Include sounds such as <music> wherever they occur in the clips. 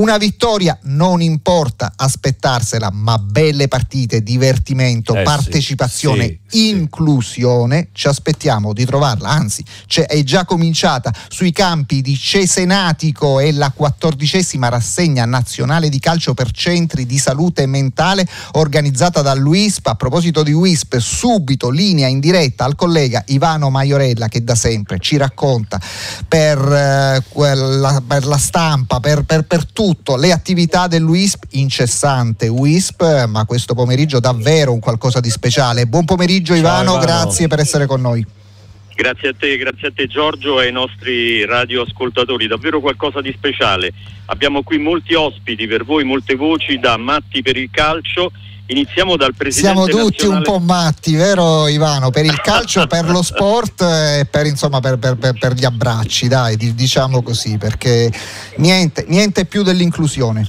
Una vittoria non importa aspettarsela, ma belle partite, divertimento, eh, partecipazione, sì, sì, inclusione, ci aspettiamo di trovarla, anzi è già cominciata sui campi di Cesenatico e la quattordicesima rassegna nazionale di calcio per centri di salute mentale organizzata dall'UISP. A proposito di UISP, subito linea in diretta al collega Ivano Maiorella che da sempre ci racconta per, eh, quella, per la stampa, per, per, per, tutto, le attività dell'UISP, incessante UISP, ma questo pomeriggio davvero un qualcosa di speciale. Buon pomeriggio Ivano, Ivano. grazie per essere con noi. Grazie a te, grazie a te Giorgio e ai nostri radioascoltatori, davvero qualcosa di speciale. Abbiamo qui molti ospiti per voi, molte voci da Matti per il calcio. Iniziamo dal presidente Siamo tutti nazionale... un po' matti, vero Ivano? Per il calcio, per lo <laughs> sport e per, insomma, per, per, per gli abbracci, dai, diciamo così, perché niente, niente più dell'inclusione.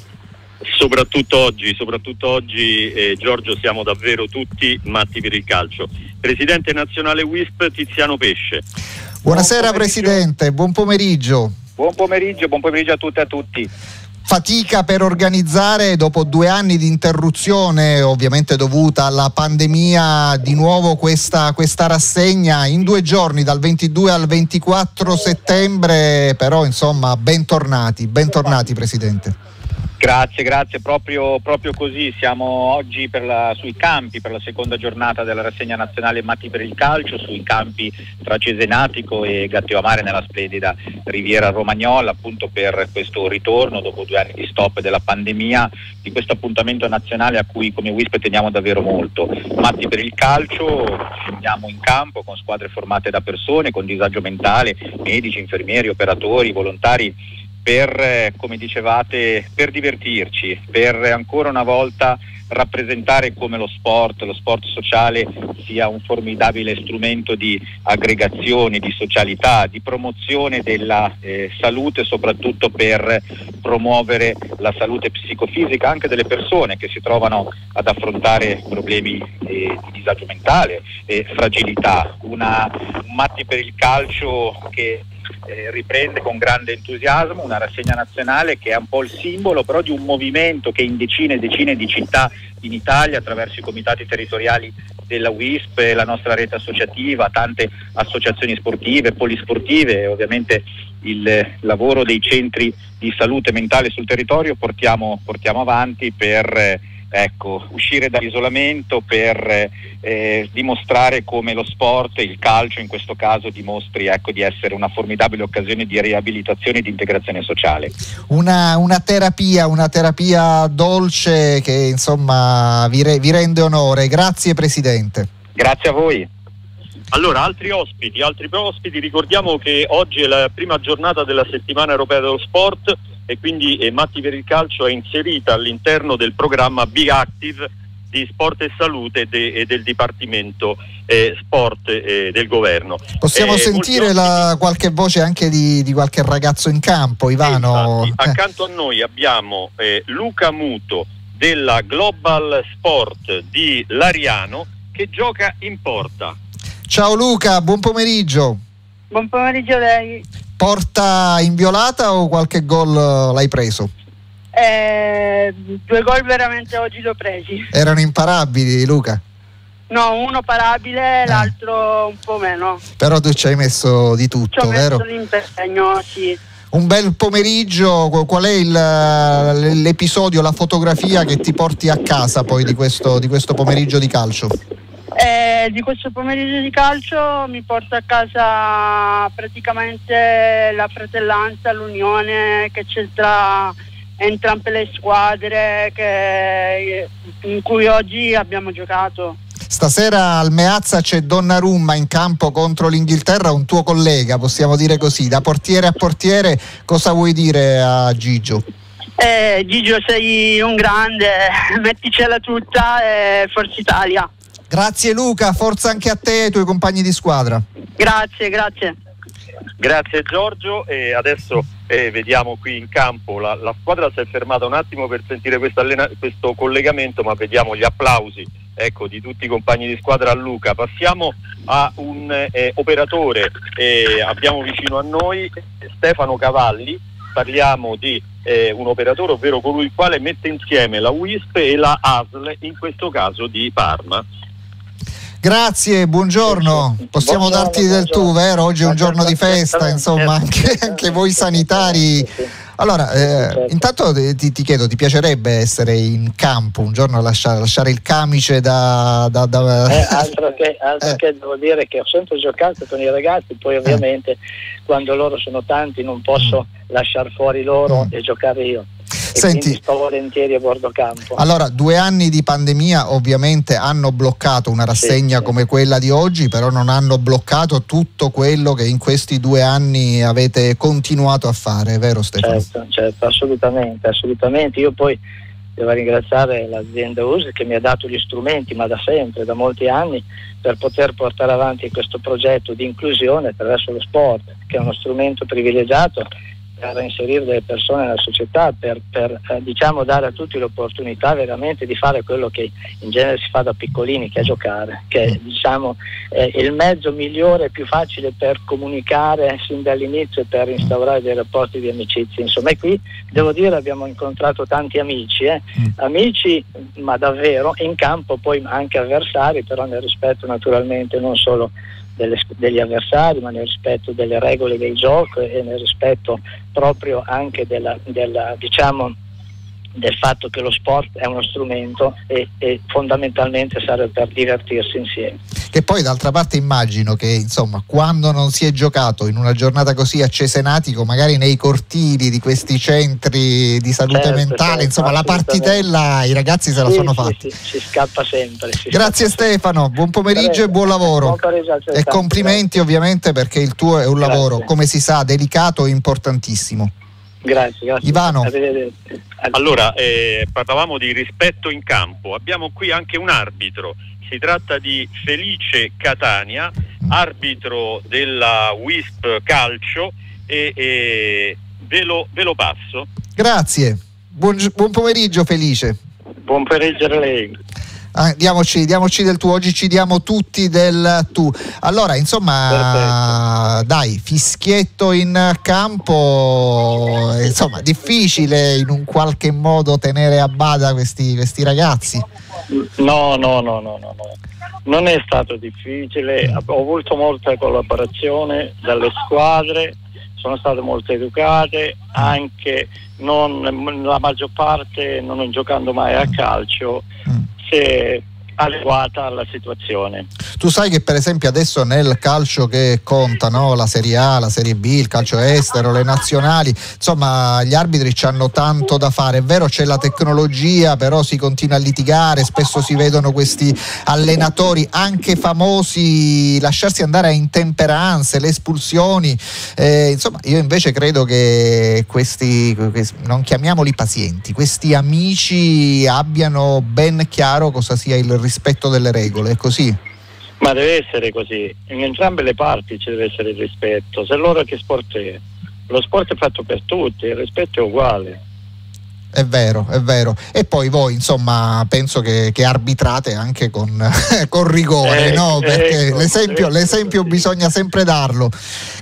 Soprattutto oggi, soprattutto oggi eh, Giorgio siamo davvero tutti matti per il calcio. Presidente nazionale WISP Tiziano Pesce. Buonasera buon Presidente, buon pomeriggio. Buon pomeriggio, buon pomeriggio a tutte e a tutti fatica per organizzare dopo due anni di interruzione ovviamente dovuta alla pandemia di nuovo questa, questa, rassegna in due giorni dal 22 al 24 settembre però insomma bentornati bentornati Presidente Grazie, grazie, proprio, proprio così. Siamo oggi la, sui campi per la seconda giornata della rassegna nazionale Matti per il calcio, sui campi tra Cesenatico e Gatteomare nella splendida Riviera Romagnola, appunto per questo ritorno dopo due anni di stop della pandemia, di questo appuntamento nazionale a cui come WISP teniamo davvero molto. Matti per il calcio, scendiamo in campo con squadre formate da persone con disagio mentale, medici, infermieri, operatori, volontari per, eh, come dicevate, per divertirci, per ancora una volta rappresentare come lo sport, lo sport sociale sia un formidabile strumento di aggregazione, di socialità, di promozione della eh, salute, soprattutto per promuovere la salute psicofisica anche delle persone che si trovano ad affrontare problemi eh, di disagio mentale e fragilità. Una, un Matti per il calcio che eh, riprende con grande entusiasmo una rassegna nazionale che è un po' il simbolo però di un movimento che in decine e decine di città in Italia attraverso i comitati territoriali della WISP, la nostra rete associativa, tante associazioni sportive, polisportive ovviamente il lavoro dei centri di salute mentale sul territorio portiamo, portiamo avanti per ecco, uscire dall'isolamento per eh, dimostrare come lo sport, il calcio in questo caso, dimostri ecco, di essere una formidabile occasione di riabilitazione e di integrazione sociale. Una, una terapia, una terapia dolce che insomma vi, re, vi rende onore. Grazie Presidente. Grazie a voi. Allora, altri ospiti, altri ospiti, ricordiamo che oggi è la prima giornata della settimana europea dello sport e quindi eh, Matti per il calcio è inserita all'interno del programma Big Active di Sport e Salute de, e del Dipartimento eh, Sport eh, del Governo. Possiamo eh, sentire la, qualche voce anche di, di, qualche ragazzo in campo, Ivano? Infatti, accanto a noi abbiamo eh, Luca Muto della Global Sport di Lariano che gioca in porta. Ciao Luca, buon pomeriggio. Buon pomeriggio a lei porta inviolata o qualche gol eh, l'hai preso? Eh, due gol veramente oggi li ho presi. Erano imparabili, Luca? No, uno parabile, eh. l'altro un po' meno. Però tu ci hai messo di tutto, ci ho vero? Messo l'impegno, sì. Un bel pomeriggio, qual è il, l'episodio, la fotografia che ti porti a casa poi di questo, di questo pomeriggio di calcio? Eh, di questo pomeriggio di calcio mi porta a casa praticamente la fratellanza, l'unione che c'è tra entrambe le squadre che, in cui oggi abbiamo giocato. Stasera al Meazza c'è Donnarumma in campo contro l'Inghilterra, un tuo collega, possiamo dire così. Da portiere a portiere, cosa vuoi dire a Gigio? Eh, Gigio sei un grande, <laughs> metticela tutta e Forza Italia. Grazie Luca, forza anche a te e ai tuoi compagni di squadra. Grazie, grazie. Grazie Giorgio e adesso eh, vediamo qui in campo, la, la, squadra si è fermata un attimo per sentire questo collegamento ma vediamo gli applausi ecco, di tutti i compagni di squadra a Luca. Passiamo a un eh, operatore, eh, abbiamo vicino a noi Stefano Cavalli, parliamo di eh, un operatore, ovvero colui il quale mette insieme la WISP e la ASL, in questo caso di Parma. Grazie, buongiorno. Possiamo buongiorno, darti del tu, vero? Oggi è un giorno di festa, insomma, anche, <laughs> anche voi sanitari. Allora, eh, intanto ti, ti, chiedo, ti piacerebbe essere in campo un giorno lasciare, lasciare il camice da... da, da... Eh, <laughs> altro, che, altro eh. che, devo dire che ho sempre giocato con i ragazzi, poi ovviamente quando loro sono tanti non posso mm. lasciare fuori loro mm. e giocare io. Senti, sto volentieri a bordo campo. Allora, due anni di pandemia ovviamente hanno bloccato una rassegna sì, come quella di oggi, però non hanno bloccato tutto quello che in questi due anni avete continuato a fare, vero Stefano? Certo, certo, assolutamente, assolutamente. Io poi devo ringraziare l'azienda US che mi ha dato gli strumenti, ma da sempre, da molti anni, per poter portare avanti questo progetto di inclusione attraverso lo sport, che è uno strumento privilegiato per inserire delle persone nella società, per, per eh, diciamo, dare a tutti l'opportunità veramente di fare quello che in genere si fa da piccolini, che è giocare, che è diciamo, eh, il mezzo migliore e più facile per comunicare sin dall'inizio e per instaurare dei rapporti di amicizia. Insomma, e qui devo dire abbiamo incontrato tanti amici, eh? Mm. amici ma davvero in campo, poi anche avversari, però nel rispetto naturalmente non solo delle, degli avversari, ma nel rispetto delle regole del gioco e nel rispetto proprio anche della, della diciamo, del fatto che lo sport è uno strumento e, e, fondamentalmente serve per divertirsi insieme. Che poi d'altra parte immagino che insomma quando non si è giocato in una giornata così a Cesenatico, magari nei cortili di questi centri di salute certo, mentale, certo, insomma la partitella i ragazzi se la sono fatti. Sì, sì, si scappa sempre. Si Grazie scappa Stefano, buon pomeriggio Prego. e buon lavoro. Buon e complimenti ovviamente perché il tuo è un Grazie. lavoro, come si sa, delicato e importantissimo. Grazie, grazie. Ivano. Allora, eh, parlavamo di rispetto in campo, abbiamo qui anche un arbitro, si tratta di Felice Catania, arbitro della WISP Calcio e, e ve, lo, ve, lo, passo. Grazie, buon, buon pomeriggio Felice. Buon pomeriggio a lei. Ah, diamoci, diamoci, del tu, oggi ci diamo tutti del tu. Allora, insomma, Perfetto. dai, fischietto in campo, insomma, difficile in un qualche modo tenere a bada questi, questi ragazzi? No, no, no, no, no, Non è stato difficile, ho avuto molta collaborazione dalle squadre, sono state molto educate, anche non, la maggior parte non giocando mai a calcio. Mm. Eh, adeguata alla situazione. Tu sai che per esempio adesso nel calcio che conta, no? la Serie A, la Serie B, il calcio estero, le nazionali, insomma gli arbitri hanno tanto da fare, è vero c'è la tecnologia, però si continua a litigare, spesso si vedono questi allenatori anche famosi lasciarsi andare a intemperanze, le espulsioni, eh, insomma io invece credo che questi, non chiamiamoli pazienti, questi amici abbiano ben chiaro cosa sia il rispetto rispetto delle regole, è così? Ma deve essere così, in entrambe le parti ci deve essere il rispetto, se loro che sport è? Lo sport è fatto per tutti, il rispetto è uguale. È vero, è vero. E poi voi, insomma, penso che, che arbitrate anche con, <laughs> con rigore, eh, no? Perché ecco, l'esempio, ecco. l'esempio bisogna sempre darlo.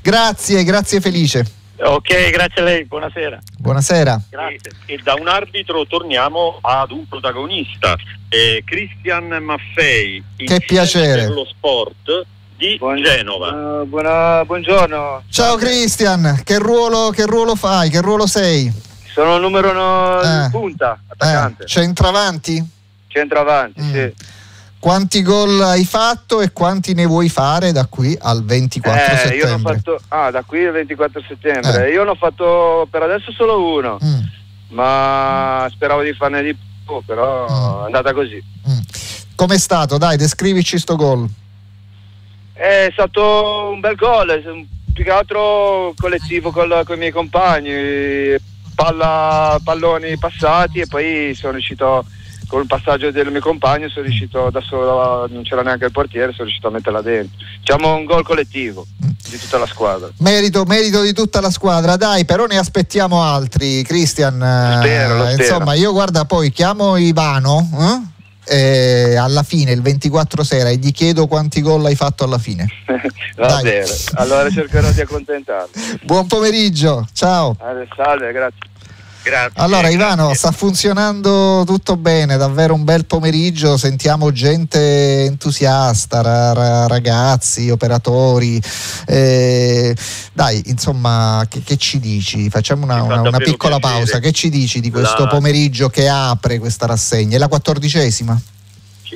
Grazie, grazie Felice. Ok, grazie a lei, buonasera. Buonasera. Grazie. E da un arbitro torniamo ad un protagonista, eh, Christian Maffei. Che piacere. Per lo sport di Buon, Genova. Uh, buona, buongiorno. Ciao Christian, che ruolo, che ruolo, fai? Che ruolo sei? Sono il numero no, eh. punta, attaccante. Eh. Centravanti? Centravanti, mm. sì. Quanti gol hai fatto e quanti ne vuoi fare da qui al 24 eh, settembre? Fatto, ah, da qui al 24 settembre. Eh. Io ne ho fatto per adesso solo uno, mm. ma speravo di farne di più, però mm. è andata così. Mm. Com'è stato? Dai, descrivici sto gol. È stato un bel gol, più che altro collettivo con, con i miei compagni, palla, palloni passati e poi sono riuscito a con il passaggio del mio compagno sono riuscito da solo, non c'era neanche il portiere, sono riuscito a metterla dentro. Diciamo un gol collettivo di tutta la squadra. Merito, merito di tutta la squadra, dai, però ne aspettiamo altri, Cristian. Spero, lo spero. Insomma, io guarda poi chiamo Ivano. Eh? Eh, alla fine, il 24 sera, e gli chiedo quanti gol hai fatto alla fine. <laughs> Va bene, allora cercherò di accontentarlo. Buon pomeriggio, ciao. salve, grazie. Grazie. Allora Ivano, grazie. sta funzionando tutto bene, davvero un bel pomeriggio, sentiamo gente entusiasta, ra- ragazzi, operatori. Eh, dai, insomma, che, che, ci dici? Facciamo una, una, una piccola piacere. pausa. Che ci dici di questo La... pomeriggio che apre questa rassegna? È la quattordicesima?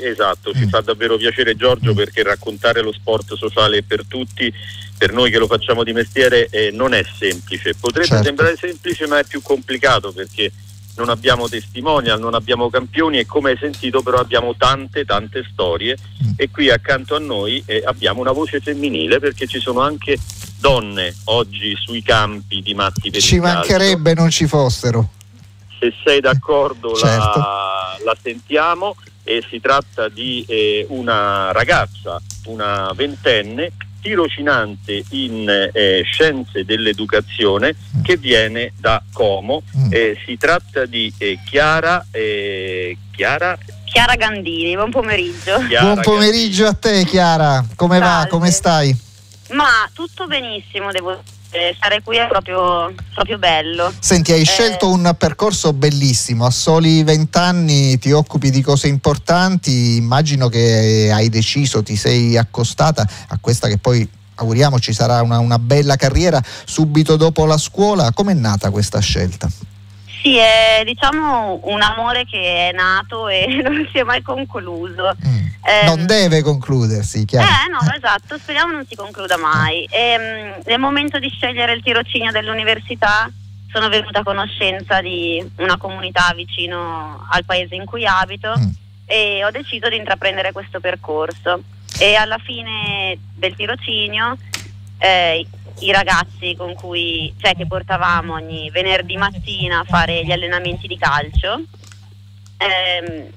Esatto, mm. ci fa davvero piacere Giorgio mm. perché raccontare lo sport sociale per tutti, per noi che lo facciamo di mestiere, eh, non è semplice. Potrebbe certo. sembrare semplice ma è più complicato perché non abbiamo testimonial, non abbiamo campioni e come hai sentito però abbiamo tante tante storie mm. e qui accanto a noi eh, abbiamo una voce femminile perché ci sono anche donne oggi sui campi di Matti per Ci mancherebbe non ci fossero. Se sei d'accordo certo. la, la sentiamo e si tratta di eh, una ragazza, una ventenne, tirocinante in eh, scienze dell'educazione mm. che viene da Como. Mm. Eh, si tratta di eh, Chiara, eh, Chiara Chiara Gandini, buon pomeriggio. Chiara buon pomeriggio Gandini. a te Chiara, come Salve. va? Come stai? Ma tutto benissimo, devo dire eh, stare qui è proprio, proprio bello. Senti, hai eh, scelto un percorso bellissimo, a soli vent'anni ti occupi di cose importanti, immagino che hai deciso, ti sei accostata a questa che poi auguriamoci sarà una, una bella carriera subito dopo la scuola. Com'è nata questa scelta? Sì, è diciamo un amore che è nato e <laughs> non si è mai concluso. Mm. Eh, non deve concludersi, chiaro. Eh no, <laughs> esatto, speriamo non si concluda mai. E, ehm, nel momento di scegliere il tirocinio dell'università sono venuta a conoscenza di una comunità vicino al paese in cui abito mm. e ho deciso di intraprendere questo percorso. E alla fine del tirocinio eh, i ragazzi con cui, cioè, che portavamo ogni venerdì mattina a fare gli allenamenti di calcio, ehm,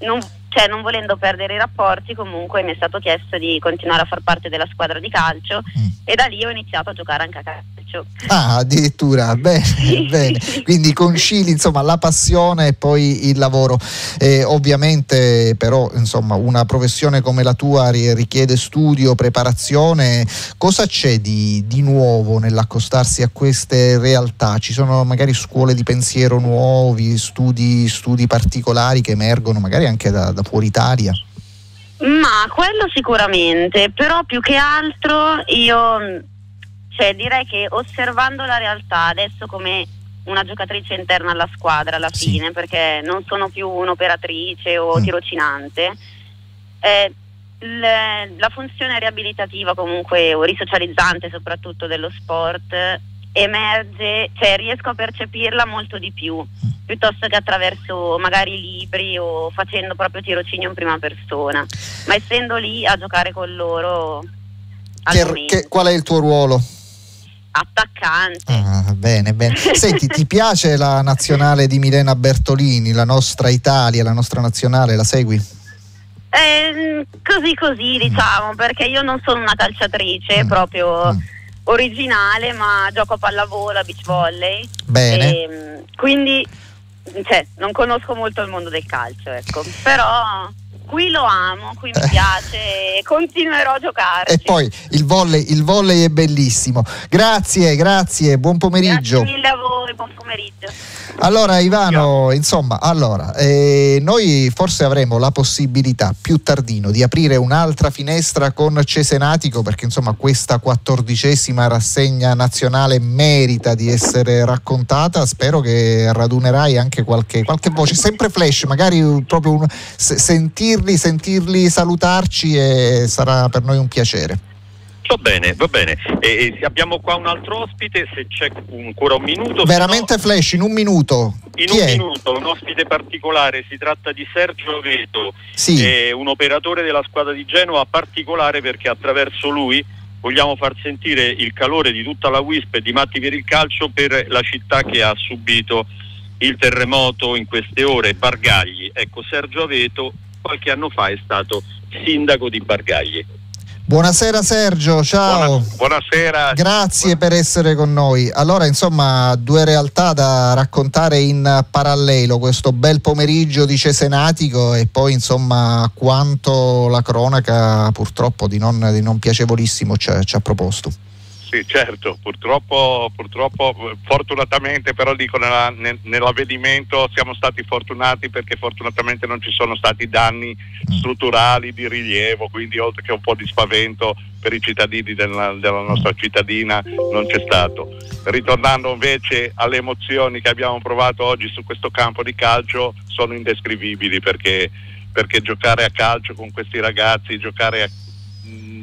non, cioè, non, volendo perdere i rapporti, comunque mi è stato chiesto di continuare a far parte della squadra di calcio mm. e da lì ho iniziato a giocare anche a calcio calcio. Ah, addirittura, <laughs> bene, bene. Quindi concili insomma la passione e poi il lavoro. Eh, ovviamente però insomma una professione come la tua richiede studio, preparazione. Cosa c'è di, di nuovo nell'accostarsi a queste realtà? Ci sono magari scuole di pensiero nuovi, studi, studi particolari che emergono magari anche da, da fuori Italia? Ma quello sicuramente, però più che altro io cioè, direi che osservando la realtà adesso come una giocatrice interna alla squadra alla sì. fine, perché non sono più un'operatrice o mm. tirocinante, eh, le, la funzione riabilitativa comunque o risocializzante soprattutto dello sport emerge, cioè riesco a percepirla molto di più, piuttosto che attraverso magari libri o facendo proprio tirocinio in prima persona, ma essendo lì a giocare con loro. Che, che, qual è il tuo ruolo? Attaccante. Ah, bene, bene. <laughs> Senti, ti piace la nazionale di Milena Bertolini, la nostra Italia, la nostra nazionale, la segui? Eh, così così diciamo, mm. perché io non sono una calciatrice mm. proprio mm. originale, ma gioco a pallavolo, a beach volley. Bene. E, ehm, quindi cioè, non conosco molto il mondo del calcio, ecco. Però qui lo amo, qui mi piace continuerò a giocare. E poi il volley, il volley è bellissimo. Grazie, grazie, buon pomeriggio. Grazie mille a voi, buon pomeriggio. Allora Ivano, insomma, allora, eh, noi forse avremo la possibilità più tardino di aprire un'altra finestra con Cesenatico perché insomma questa quattordicesima rassegna nazionale merita di essere raccontata, spero che radunerai anche qualche, qualche voce, sempre flash, magari proprio un, sentirli, sentirli salutarci e sarà per noi un piacere. Va bene, va bene. E, abbiamo qua un altro ospite, se c'è ancora un minuto. Veramente no, flash, in un minuto. In Chi un è? minuto, un ospite particolare, si tratta di Sergio Veto, sì. un operatore della squadra di Genova particolare perché attraverso lui vogliamo far sentire il calore di tutta la WISP e di Matti per il calcio per la città che ha subito il terremoto in queste ore, Bargagli. Ecco, Sergio Aveto qualche anno fa è stato sindaco di Bargagli. Buonasera Sergio, ciao. Buona, buonasera. Grazie per essere con noi. Allora, insomma, due realtà da raccontare in parallelo, questo bel pomeriggio di Cesenatico e poi, insomma, quanto la cronaca purtroppo di non, di non piacevolissimo ci ha proposto. Sì, certo, purtroppo, purtroppo, fortunatamente però dico nella, nell'avvenimento siamo stati fortunati perché fortunatamente non ci sono stati danni strutturali di rilievo, quindi oltre che un po' di spavento per i cittadini della, della nostra cittadina non c'è stato. Ritornando invece alle emozioni che abbiamo provato oggi su questo campo di calcio sono indescrivibili perché, perché giocare a calcio con questi ragazzi, giocare a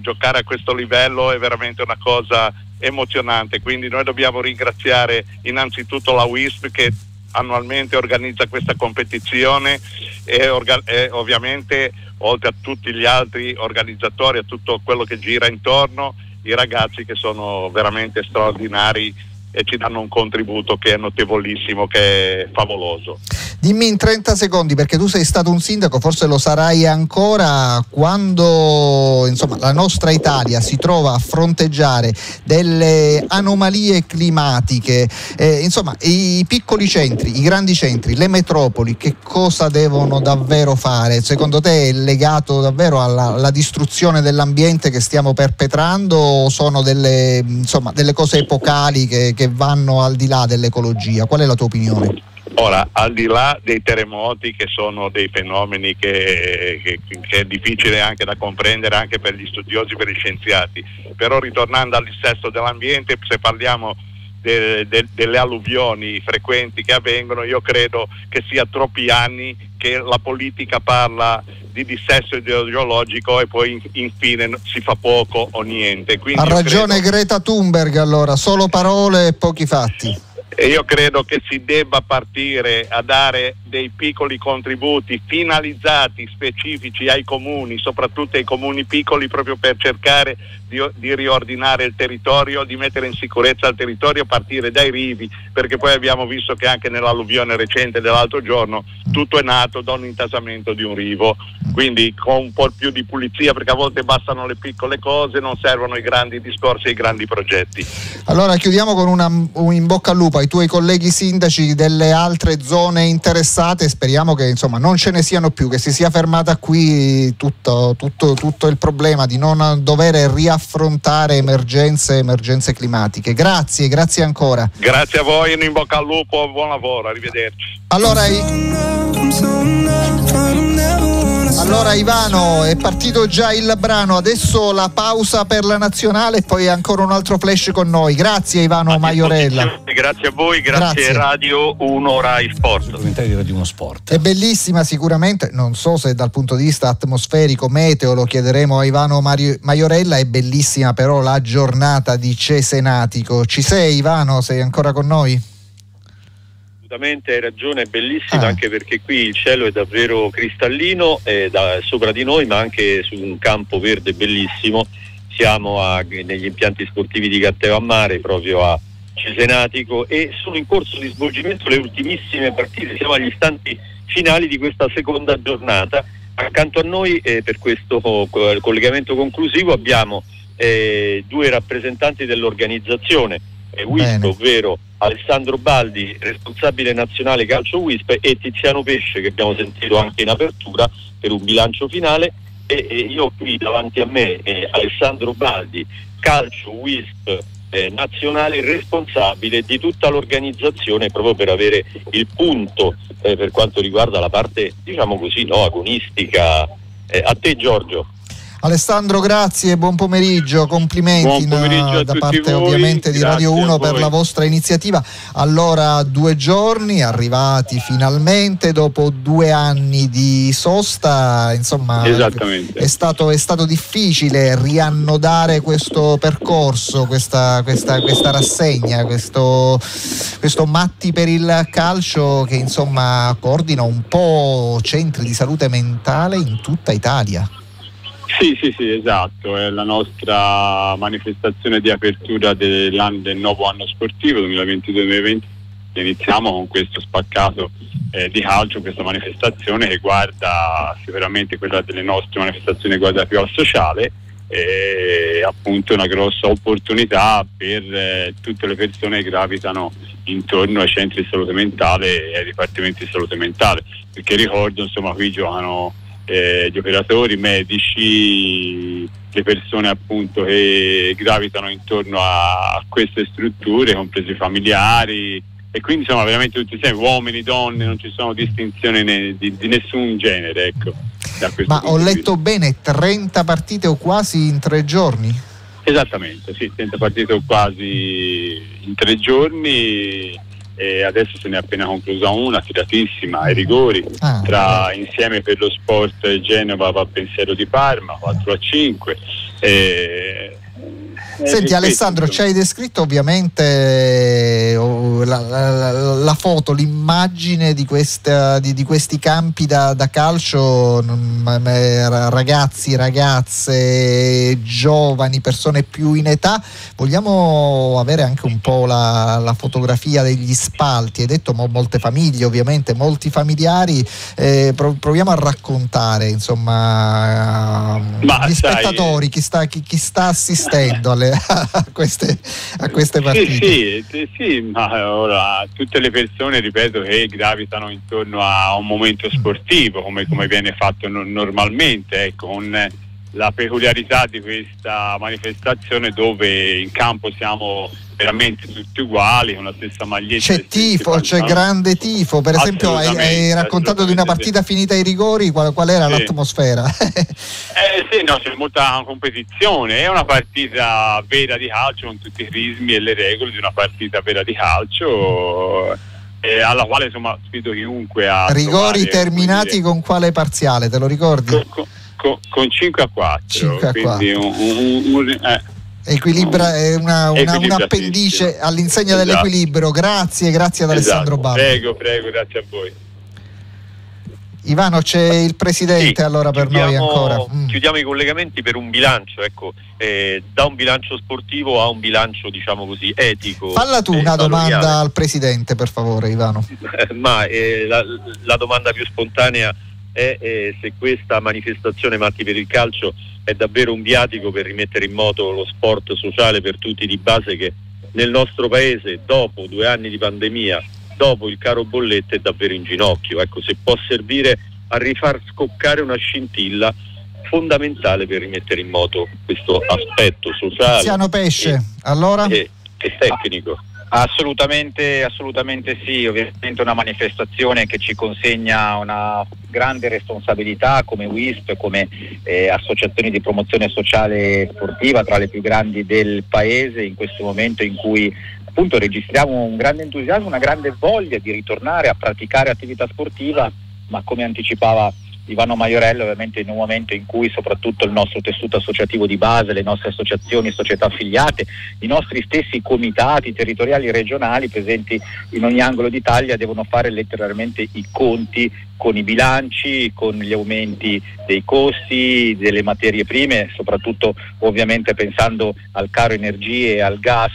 giocare a questo livello è veramente una cosa emozionante, quindi noi dobbiamo ringraziare innanzitutto la WISP che annualmente organizza questa competizione e, orga- e, ovviamente oltre a tutti gli altri organizzatori, a tutto quello che gira intorno, i ragazzi che sono veramente straordinari e ci danno un contributo che è notevolissimo, che è favoloso. Dimmi in 30 secondi, perché tu sei stato un sindaco, forse lo sarai ancora, quando insomma, la nostra Italia si trova a fronteggiare delle anomalie climatiche, eh, insomma i piccoli centri, i grandi centri, le metropoli, che cosa devono davvero fare? Secondo te è legato davvero alla, alla distruzione dell'ambiente che stiamo perpetrando o sono delle, insomma, delle cose epocali che, che vanno al di là dell'ecologia? Qual è la tua opinione? Ora, al di là dei terremoti che sono dei fenomeni che, che, che, è difficile anche da comprendere anche per gli studiosi, per gli scienziati, però ritornando al dissesto dell'ambiente, se parliamo de, de, delle alluvioni frequenti che avvengono, io credo che sia troppi anni che la politica parla di dissesto ideologico e poi infine si fa poco o niente. Quindi ha ragione credo... Greta Thunberg allora, solo parole e pochi fatti. E io credo che si debba partire a dare dei piccoli contributi finalizzati, specifici ai comuni, soprattutto ai comuni piccoli, proprio per cercare di, di, riordinare il territorio, di mettere in sicurezza il territorio partire dai rivi, perché poi abbiamo visto che anche nell'alluvione recente dell'altro giorno tutto è nato da un intasamento di un rivo, quindi con un po' più di pulizia, perché a volte bastano le piccole cose, non servono i grandi discorsi e i grandi progetti. Allora chiudiamo con una, un in bocca al lupo ai tuoi colleghi sindaci delle altre zone interessate, speriamo che insomma non ce ne siano più, che si sia fermata qui tutto, tutto, tutto il problema di non dover riaffrontare affrontare emergenze, emergenze climatiche. Grazie, grazie ancora. Grazie a voi, in bocca al lupo, buon lavoro, arrivederci. Allora, allora Ivano, è partito già il brano, adesso la pausa per la nazionale e poi ancora un altro flash con noi. Grazie Ivano Maiorella. Grazie a voi, grazie, grazie. Radio 1 Rai Sport. di Radio 1 Sport. È bellissima sicuramente, non so se dal punto di vista atmosferico, meteo, lo chiederemo a Ivano Mario, Maiorella, è bellissima però la giornata di Cesenatico. Ci sei Ivano? Sei ancora con noi? Assolutamente hai ragione, è bellissima ah. anche perché qui il cielo è davvero cristallino eh, da, sopra di noi ma anche su un campo verde bellissimo. Siamo a, negli impianti sportivi di Gatteo a Mare, proprio a Cesenatico e sono in corso di svolgimento le ultimissime partite, siamo agli istanti finali di questa seconda giornata. Accanto a noi eh, per questo collegamento conclusivo abbiamo eh, due rappresentanti dell'organizzazione, eh, WISP, ovvero Alessandro Baldi, responsabile nazionale calcio WISP e Tiziano Pesce che abbiamo sentito anche in apertura per un bilancio finale e, e io qui davanti a me eh, Alessandro Baldi, calcio WISP eh, nazionale responsabile di tutta l'organizzazione proprio per avere il punto eh, per quanto riguarda la parte diciamo così no, agonistica. Eh, a te Giorgio. Alessandro, grazie, buon pomeriggio, complimenti buon pomeriggio da parte voi. ovviamente di grazie Radio 1 per la vostra iniziativa. Allora, due giorni arrivati finalmente dopo due anni di sosta, insomma, è stato, è stato difficile riannodare questo percorso, questa, questa, questa rassegna, questo, questo Matti per il calcio che insomma coordina un po' centri di salute mentale in tutta Italia. Sì, sì, sì, esatto, è la nostra manifestazione di apertura del nuovo anno sportivo 2022-2020. Iniziamo con questo spaccato eh, di calcio, questa manifestazione che guarda sicuramente quella delle nostre manifestazioni guarda più al sociale e appunto una grossa opportunità per eh, tutte le persone che gravitano intorno ai centri di salute mentale e ai dipartimenti di salute mentale, perché ricordo insomma qui giocano eh, gli operatori medici, le persone appunto che gravitano intorno a, a queste strutture, compresi i familiari e quindi insomma veramente tutti insieme, uomini, donne, non ci sono distinzioni ne, di, di, nessun genere. Ecco, Ma ho letto bene 30 partite o quasi in tre giorni? Esattamente, sì, 30 partite o quasi in tre giorni e adesso se ne è appena conclusa una tiratissima ai rigori ah, tra insieme per lo sport Genova va pensiero di Parma 4 a 5 e Senti Alessandro, ci hai descritto ovviamente oh, la, la, la foto, l'immagine di, questa, di, di questi campi da, da, calcio, ragazzi, ragazze, giovani, persone più in età. Vogliamo avere anche un po' la, la fotografia degli spalti, hai detto molte famiglie ovviamente, molti familiari, eh, proviamo a raccontare insomma Ma gli sai, spettatori, chi sta, chi, chi sta assistendo alle, a, <laughs> queste, a, queste, partite. Sì, sì, sì, ma ora tutte le persone, ripeto, che gravitano intorno a un momento sportivo, come, come viene fatto no, normalmente, ecco, con la peculiarità di questa manifestazione dove in campo siamo veramente tutti uguali con la stessa maglietta c'è tifo, c'è grande tifo per esempio hai, hai raccontato di una partita finita ai rigori qual, qual era sì. l'atmosfera? <laughs> eh sì no c'è molta competizione è una partita vera di calcio con tutti i ritmi e le regole di una partita vera di calcio eh, alla quale insomma sfido chiunque a rigori terminati con quale parziale te lo ricordi? con, con con, con 5 a 4. 5 a 4. Un, un, un, eh, Equilibra è una, una, un appendice all'insegna esatto. dell'equilibrio. Grazie, grazie ad Alessandro esatto. Prego, prego, grazie a voi. Ivano c'è il presidente sì, allora per noi ancora. Mm. Chiudiamo i collegamenti per un bilancio, ecco, eh, da un bilancio sportivo a un bilancio diciamo così etico. Falla tu una domanda al presidente per favore Ivano. <laughs> Ma eh, la, la domanda più spontanea è eh, se questa manifestazione Matti per il calcio è davvero un viatico per rimettere in moto lo sport sociale per tutti di base che nel nostro paese dopo due anni di pandemia, dopo il caro bollette è davvero in ginocchio. Ecco, se può servire a rifar scoccare una scintilla fondamentale per rimettere in moto questo aspetto sociale. Tiziano Pesce, e, allora? E, e tecnico. Assolutamente, assolutamente sì, ovviamente una manifestazione che ci consegna una grande responsabilità come WISP, come eh, associazioni di promozione sociale sportiva tra le più grandi del paese in questo momento in cui appunto registriamo un grande entusiasmo, una grande voglia di ritornare a praticare attività sportiva, ma come anticipava Ivano Maiorello ovviamente in un momento in cui soprattutto il nostro tessuto associativo di base, le nostre associazioni, società affiliate, i nostri stessi comitati territoriali regionali presenti in ogni angolo d'Italia devono fare letteralmente i conti con i bilanci, con gli aumenti dei costi, delle materie prime, soprattutto ovviamente pensando al caro energie, al gas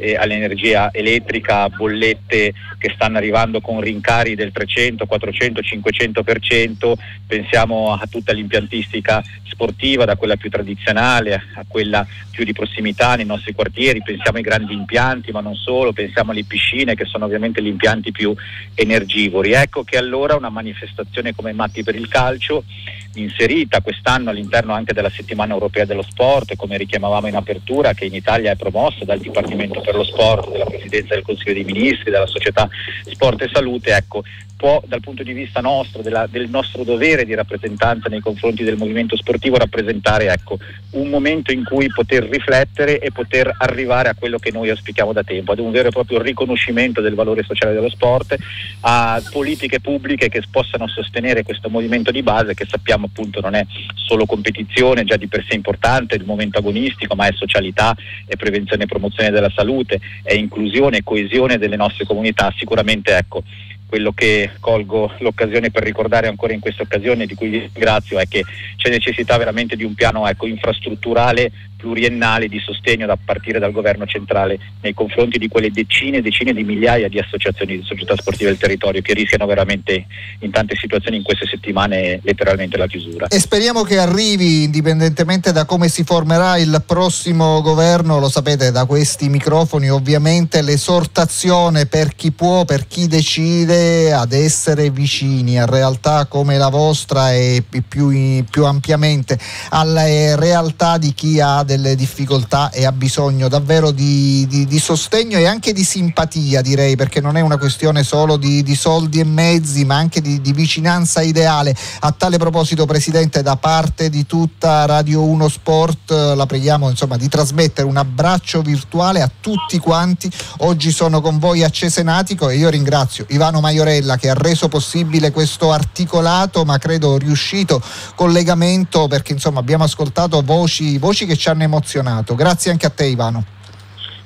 eh, all'energia elettrica, bollette che stanno arrivando con rincari del 300, 400, 500%, pensiamo a tutta l'impiantistica sportiva, da quella più tradizionale a quella più di prossimità nei nostri quartieri, pensiamo ai grandi impianti, ma non solo, pensiamo alle piscine che sono ovviamente gli impianti più energivori. Ecco che allora una manifestazione come Matti per il calcio inserita quest'anno all'interno anche della settimana europea dello sport, come richiamavamo in apertura, che in Italia è promossa dal Dipartimento per lo Sport, della Presidenza del Consiglio dei Ministri, della società Sport e Salute, ecco, può dal punto di vista nostro, della, del nostro dovere di rappresentanza nei confronti del movimento sportivo, rappresentare ecco, un momento in cui poter riflettere e poter arrivare a quello che noi auspichiamo da tempo, ad un vero e proprio riconoscimento del valore sociale dello sport, a politiche pubbliche che possano sostenere questo movimento di base che sappiamo appunto non è solo competizione, già di per sé importante, il momento agonistico, ma è socialità, è prevenzione e promozione della salute, è inclusione e coesione delle nostre comunità, sicuramente ecco quello che colgo l'occasione per ricordare ancora in questa occasione, di cui vi ringrazio, è che c'è necessità veramente di un piano ecco, infrastrutturale pluriennale di sostegno da partire dal governo centrale nei confronti di quelle decine e decine di migliaia di associazioni di società sportive del territorio che rischiano veramente in tante situazioni in queste settimane letteralmente la chiusura. E speriamo che arrivi indipendentemente da come si formerà il prossimo governo, lo sapete da questi microfoni ovviamente l'esortazione per chi può, per chi decide ad essere vicini a realtà come la vostra e più, più ampiamente alle realtà di chi ha delle difficoltà e ha bisogno davvero di, di, di sostegno e anche di simpatia direi perché non è una questione solo di, di soldi e mezzi ma anche di, vicinanza ideale. A tale proposito Presidente da parte di tutta Radio 1 Sport la preghiamo insomma, di trasmettere un abbraccio virtuale a tutti quanti. Oggi sono con voi a Cesenatico e io ringrazio Ivano Maiorella che ha reso possibile questo articolato ma credo riuscito collegamento perché insomma abbiamo ascoltato voci, voci che ci hanno emozionato. Grazie anche a te Ivano.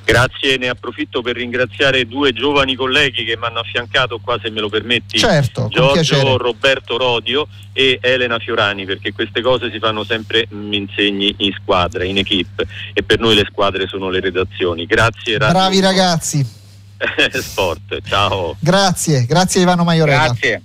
Grazie, ne approfitto per ringraziare due giovani colleghi che mi hanno affiancato qua, se me lo permetti, certo, Giorgio Roberto Rodio e Elena Fiorani, perché queste cose si fanno sempre, mi insegni, in squadra, in equip e per noi le squadre sono le redazioni. Grazie. Radio Bravi ragazzi. <laughs> Sport, ciao. Grazie, grazie Ivano Maiorella. Grazie.